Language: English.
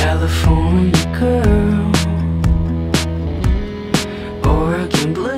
California girl, Oregon blue.